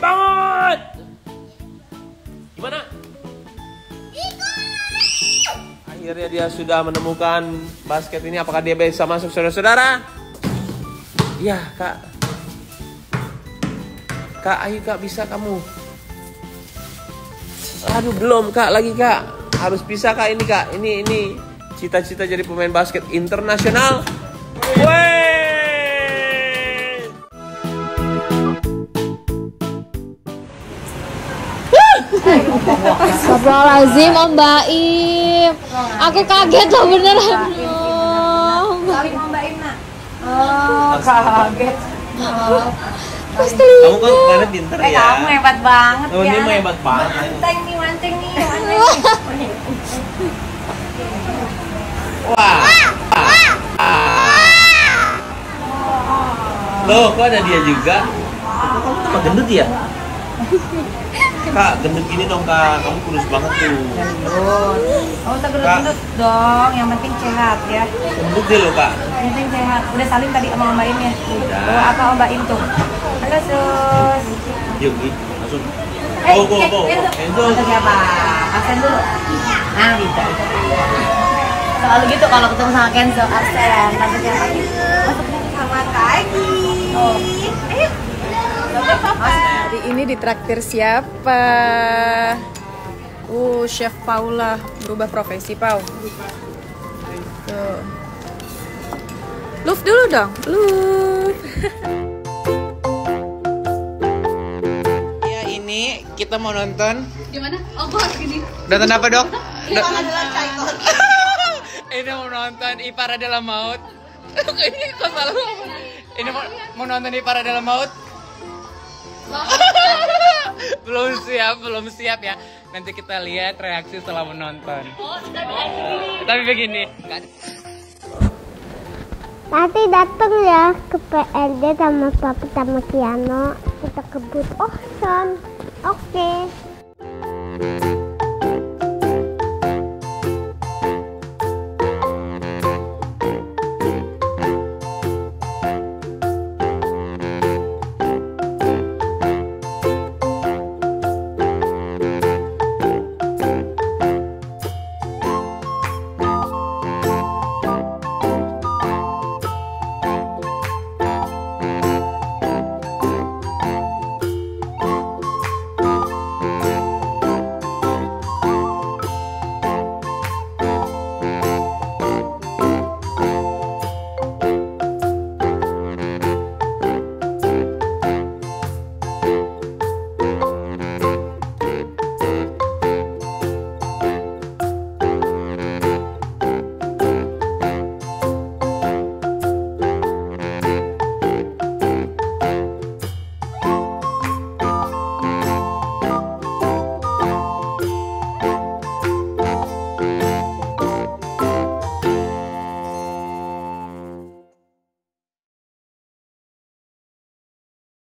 bangun! Gimana? Akhirnya dia sudah menemukan basket ini. Apakah dia bisa masuk saudara-saudara? Ya, kak. Kak, ayo kak bisa kamu. Aduh belum kak, lagi kak. Harus bisa kak ini kak. Ini ini cita-cita jadi pemain basket internasional. Wey! Astagfirullahaladzim Om Baim Aku kaget loh beneran Om Salim Om Mbak Imna. Oh, kaget. Pasti Kamu kan kemarin pinter Eh, ya. kamu hebat banget Oh, ya. ini mah hebat banget. Mancing nih, mancing nih. Wah. Loh, kok ada dia juga? Kok gendut ya? Kak, gendut gini dong kak. Kamu kurus banget tuh. Oh, usah gendut dong. Yang penting sehat ya. Gendut deh lo kak. Yang penting sehat. Udah salim tadi sama Om Mbak Im ya? Oh, apa Om Mbak Im tuh? Halo, Sus. Yuk, Gi. langsung. Eh, Go, go, eh, go. Enzo. Siapa? Absen dulu. Nah, bisa. Selalu gitu kalau ketemu sama Kenzo, absen. Kata siapa? Masuk sama Kaki. Oh. Ayo. Hari ini ditraktir siapa? Uh, Chef Paula berubah profesi, Pau. Tuh. Luf dulu dong, Luf. Ya ini kita mau nonton. Gimana? Oh gua harus gini Nonton apa dong? ini mau nonton Ipar adalah maut. ini kok salah ngomong? Ini mau, mau nonton Ipar adalah maut. belum siap, belum siap ya. Nanti kita lihat reaksi setelah menonton. Tapi begini, ada- Nanti datang ya ke PLD sama Papa sama Kiano kita kebut Ocean. Oke.